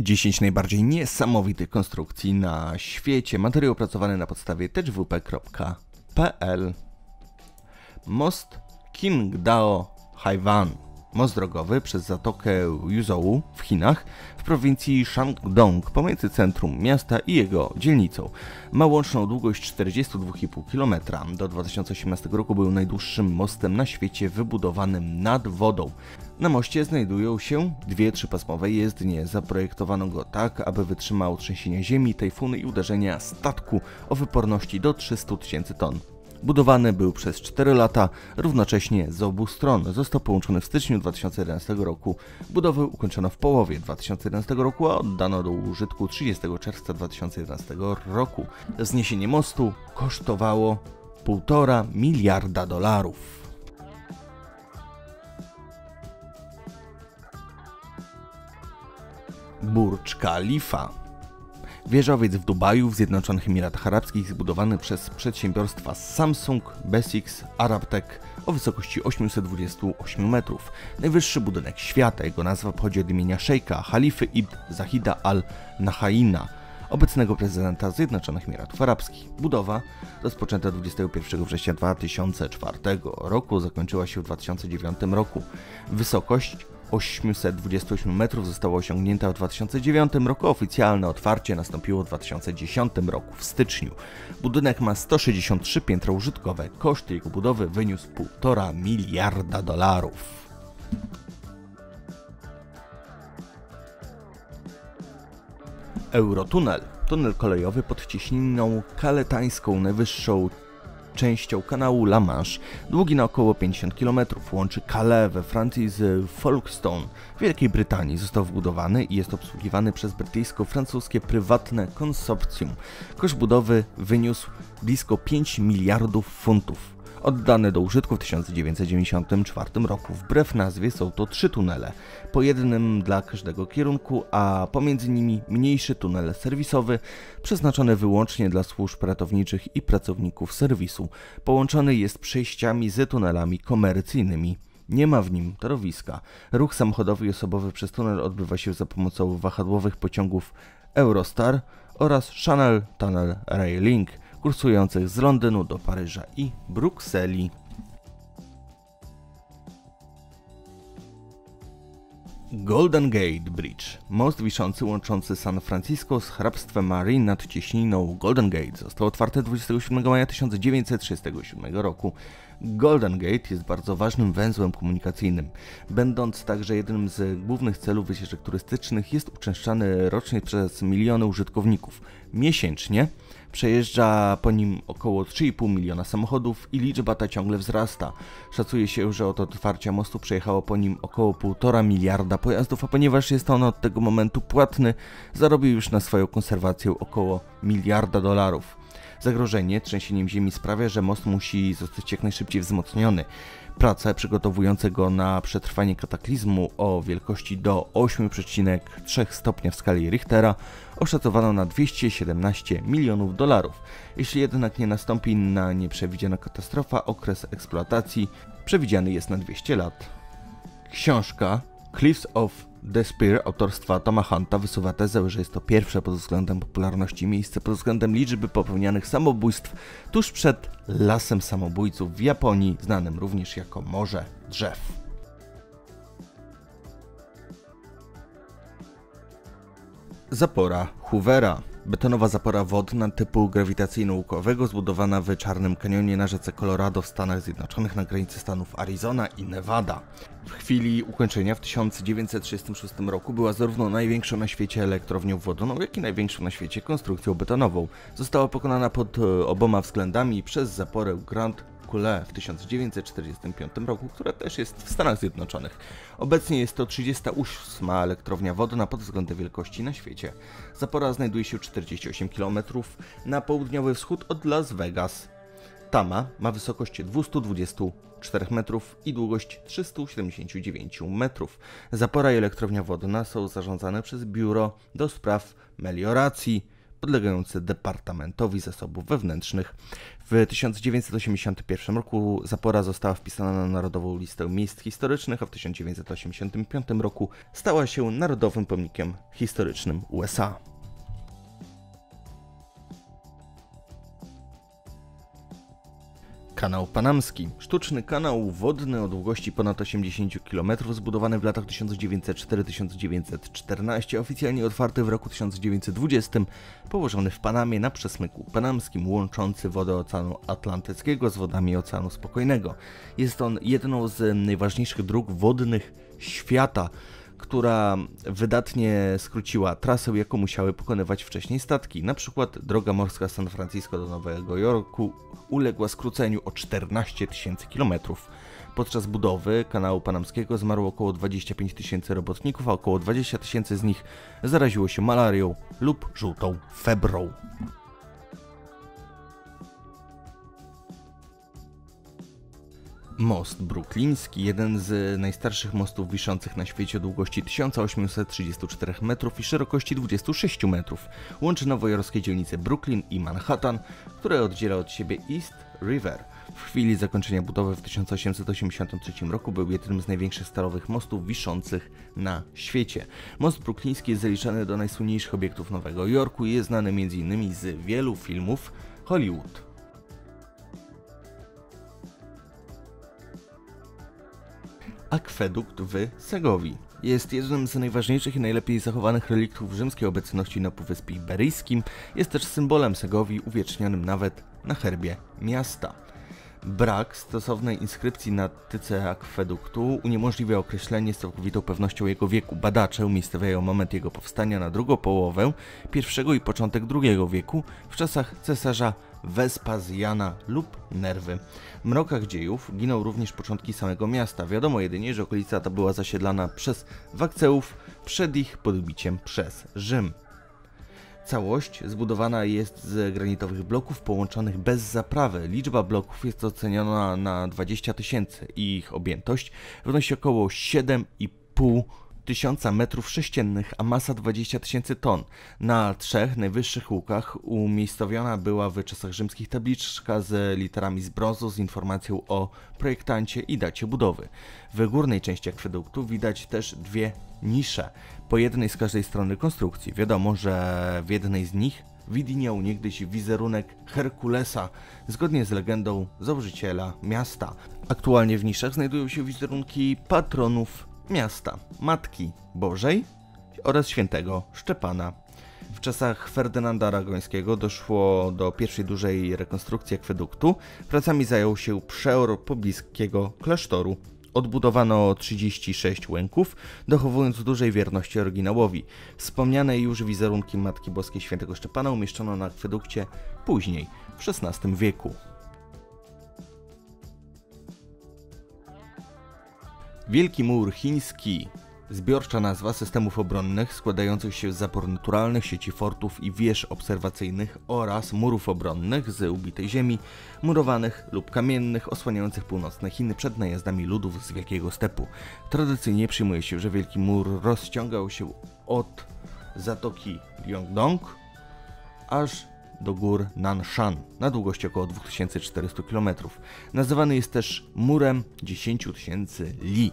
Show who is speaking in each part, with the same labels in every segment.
Speaker 1: 10 najbardziej niesamowitych konstrukcji na świecie. Materiał opracowany na podstawie techwp.pl Most Qingdao Haiwan Most drogowy przez zatokę Yuzhou w Chinach w prowincji Shandong pomiędzy centrum miasta i jego dzielnicą. Ma łączną długość 42,5 km. Do 2018 roku był najdłuższym mostem na świecie wybudowanym nad wodą. Na moście znajdują się dwie trzypasmowe jezdnie. Zaprojektowano go tak, aby wytrzymał trzęsienia ziemi, tajfuny i uderzenia statku o wyporności do 300 tysięcy ton. Budowany był przez 4 lata, równocześnie z obu stron. Został połączony w styczniu 2011 roku. Budowę ukończono w połowie 2011 roku, a oddano do użytku 30 czerwca 2011 roku. Zniesienie mostu kosztowało 1,5 miliarda dolarów. Burcz Khalifa Wieżowiec w Dubaju w Zjednoczonych Emiratach Arabskich zbudowany przez przedsiębiorstwa Samsung Besics Arabtech o wysokości 828 metrów. Najwyższy budynek świata, jego nazwa pochodzi od imienia szejka Halify ibn Zahida al-Nahaina, obecnego prezydenta Zjednoczonych Emiratów Arabskich. Budowa, rozpoczęta 21 września 2004 roku, zakończyła się w 2009 roku. Wysokość 828 metrów została osiągnięta w 2009 roku, oficjalne otwarcie nastąpiło w 2010 roku w styczniu. Budynek ma 163 piętra użytkowe, koszt jego budowy wyniósł 1,5 miliarda dolarów. Eurotunel. Tunel kolejowy pod cieśniną kaletańską, najwyższą częścią kanału La Manche, długi na około 50 km, łączy Calais we Francji z Folkestone w Wielkiej Brytanii. Został wbudowany i jest obsługiwany przez brytyjsko-francuskie prywatne konsorcjum. Koszt budowy wyniósł blisko 5 miliardów funtów oddane do użytku w 1994 roku. Wbrew nazwie są to trzy tunele, po jednym dla każdego kierunku, a pomiędzy nimi mniejszy tunel serwisowy, przeznaczony wyłącznie dla służb ratowniczych i pracowników serwisu. Połączony jest przejściami z tunelami komercyjnymi. Nie ma w nim torowiska. Ruch samochodowy i osobowy przez tunel odbywa się za pomocą wahadłowych pociągów Eurostar oraz Channel Tunnel Rail Link – kursujących z Londynu do Paryża i Brukseli. Golden Gate Bridge, most wiszący łączący San Francisco z hrabstwem Marin nad cieśniną Golden Gate, został otwarty 27 maja 1937 roku. Golden Gate jest bardzo ważnym węzłem komunikacyjnym, będąc także jednym z głównych celów wycieczek turystycznych, jest uczęszczany rocznie przez miliony użytkowników. Miesięcznie Przejeżdża po nim około 3,5 miliona samochodów i liczba ta ciągle wzrasta. Szacuje się, że od otwarcia mostu przejechało po nim około 1,5 miliarda pojazdów, a ponieważ jest on od tego momentu płatny, zarobił już na swoją konserwację około miliarda dolarów. Zagrożenie trzęsieniem ziemi sprawia, że most musi zostać jak najszybciej wzmocniony. Prace przygotowujące go na przetrwanie kataklizmu o wielkości do 8,3 stopnia w skali Richtera oszacowano na 217 milionów dolarów. Jeśli jednak nie nastąpi na nieprzewidziana katastrofa, okres eksploatacji przewidziany jest na 200 lat. Książka Cliffs of Despair autorstwa Toma Hunta wysuwa tezę, że jest to pierwsze pod względem popularności miejsce pod względem liczby popełnianych samobójstw tuż przed lasem samobójców w Japonii, znanym również jako Morze Drzew. Zapora Hoovera Betonowa zapora wodna typu grawitacyjno-łukowego zbudowana w Czarnym Kanionie na rzece Colorado w Stanach Zjednoczonych na granicy stanów Arizona i Nevada. W chwili ukończenia w 1936 roku była zarówno największą na świecie elektrownią wodną, jak i największą na świecie konstrukcją betonową. Została pokonana pod e, oboma względami przez zaporę Grand W 1945 roku, która też jest w Stanach Zjednoczonych. Obecnie jest to 38 elektrownia wodna pod względem wielkości na świecie. Zapora znajduje się 48 km na południowy wschód od Las Vegas. Tama ma wysokość 224 metrów i długość 379 metrów. Zapora i elektrownia wodna są zarządzane przez Biuro do Spraw Melioracji podlegający Departamentowi Zasobów Wewnętrznych. W 1981 roku Zapora została wpisana na Narodową Listę Miejsc Historycznych, a w 1985 roku stała się Narodowym Pomnikiem Historycznym USA. Kanał Panamski. Sztuczny kanał wodny o długości ponad 80 km, zbudowany w latach 1904-1914, oficjalnie otwarty w roku 1920, położony w Panamie na przesmyku panamskim, łączący wodę Oceanu Atlantyckiego z wodami Oceanu Spokojnego. Jest on jedną z najważniejszych dróg wodnych świata która wydatnie skróciła trasę, jaką musiały pokonywać wcześniej statki. Na przykład droga morska San Francisco do Nowego Jorku uległa skróceniu o 14 tysięcy kilometrów. Podczas budowy kanału panamskiego zmarło około 25 tysięcy robotników, a około 20 tysięcy z nich zaraziło się malarią lub żółtą febrą. Most brukliński, jeden z najstarszych mostów wiszących na świecie o długości 1834 metrów i szerokości 26 metrów, łączy nowojorskie dzielnice Brooklyn i Manhattan, które oddziela od siebie East River. W chwili zakończenia budowy w 1883 roku był jednym z największych stalowych mostów wiszących na świecie. Most brukliński jest zaliczany do najsłynniejszych obiektów Nowego Jorku i jest znany m.in. z wielu filmów Hollywood. Akwedukt w Segowi. Jest jednym z najważniejszych i najlepiej zachowanych reliktów rzymskiej obecności na Półwyspie Iberyjskim. Jest też symbolem Segowi uwiecznionym nawet na herbie miasta. Brak stosownej inskrypcji na tyce akweduktu uniemożliwia określenie z całkowitą pewnością jego wieku. Badacze umiejscowiają moment jego powstania na drugą połowę pierwszego i początek drugiego wieku w czasach cesarza Wespazjana lub Nerwy. W mrokach dziejów giną również początki samego miasta. Wiadomo jedynie, że okolica ta była zasiedlana przez Wakceów przed ich podbiciem przez Rzym. Całość zbudowana jest z granitowych bloków połączonych bez zaprawy. Liczba bloków jest oceniona na 20 tysięcy i ich objętość wynosi około 7,5 tysiąca metrów sześciennych, a masa 20 tysięcy ton. Na trzech najwyższych łukach umiejscowiona była w czasach rzymskich tabliczka z literami z brązu z informacją o projektancie i dacie budowy. W górnej części akweduktu widać też dwie nisze, po jednej z każdej strony konstrukcji. Wiadomo, że w jednej z nich widniał niegdyś wizerunek Herkulesa, zgodnie z legendą założyciela miasta. Aktualnie w niszach znajdują się wizerunki patronów miasta Matki Bożej oraz świętego Szczepana. W czasach Ferdynanda Aragońskiego doszło do pierwszej dużej rekonstrukcji akweduktu. Pracami zajął się przeor pobliskiego klasztoru. Odbudowano 36 łęków, dochowując dużej wierności oryginałowi. Wspomniane już wizerunki Matki Boskiej Świętego Szczepana umieszczono na akwedukcie później, w XVI wieku. Wielki Mur Chiński Zbiorcza nazwa systemów obronnych składających się z zapor naturalnych, sieci fortów i wież obserwacyjnych oraz murów obronnych z ubitej ziemi, murowanych lub kamiennych osłaniających północne Chiny przed najazdami ludów z Wielkiego Stepu. Tradycyjnie przyjmuje się, że Wielki Mur rozciągał się od zatoki Liangdong aż do gór Nanshan na długości około 2400 km. Nazywany jest też murem 10 tysięcy li.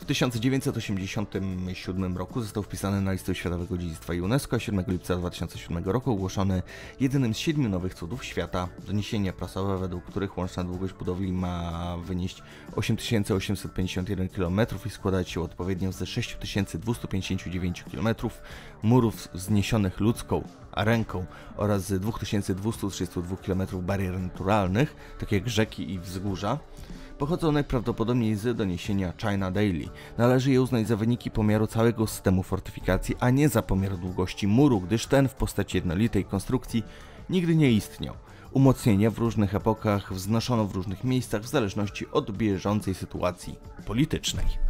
Speaker 1: W 1987 roku został wpisany na listę Światowego Dziedzictwa UNESCO, a 7 lipca 2007 roku ogłoszony jedynym z siedmiu nowych cudów świata. Doniesienia prasowe, według których łączna długość budowli ma wynieść 8851 km i składać się odpowiednio ze 6259 km murów zniesionych ludzką ręką oraz z 2232 km barier naturalnych, takie jak rzeki i wzgórza pochodzą najprawdopodobniej z doniesienia China Daily. Należy je uznać za wyniki pomiaru całego systemu fortyfikacji, a nie za pomiar długości muru, gdyż ten w postaci jednolitej konstrukcji nigdy nie istniał. Umocnienia w różnych epokach wznoszono w różnych miejscach w zależności od bieżącej sytuacji politycznej.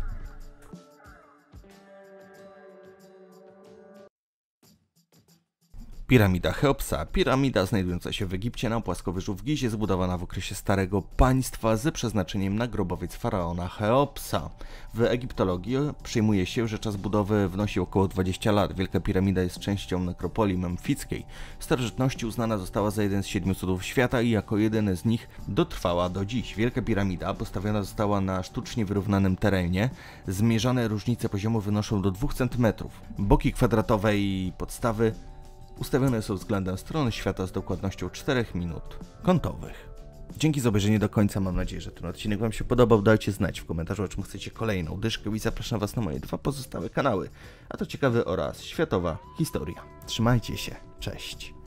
Speaker 1: Piramida Cheopsa. Piramida znajdująca się w Egipcie na płaskowyżu w Gizie, zbudowana w okresie Starego Państwa z przeznaczeniem na grobowiec faraona Cheopsa. W egiptologii przyjmuje się, że czas budowy wynosi około 20 lat. Wielka Piramida jest częścią nekropolii memfickiej. W starożytności uznana została za jeden z siedmiu cudów świata i jako jeden z nich dotrwała do dziś. Wielka Piramida postawiona została na sztucznie wyrównanym terenie. Zmierzane różnice poziomu wynoszą do 2 cm. Boki kwadratowej podstawy ustawione są względem strony świata z dokładnością 4 minut kątowych. Dzięki za obejrzenie do końca, mam nadzieję, że ten odcinek Wam się podobał. Dajcie znać w komentarzu, o czym chcecie kolejną dyszkę i zapraszam Was na moje dwa pozostałe kanały, a to ciekawy oraz światowa historia. Trzymajcie się, cześć!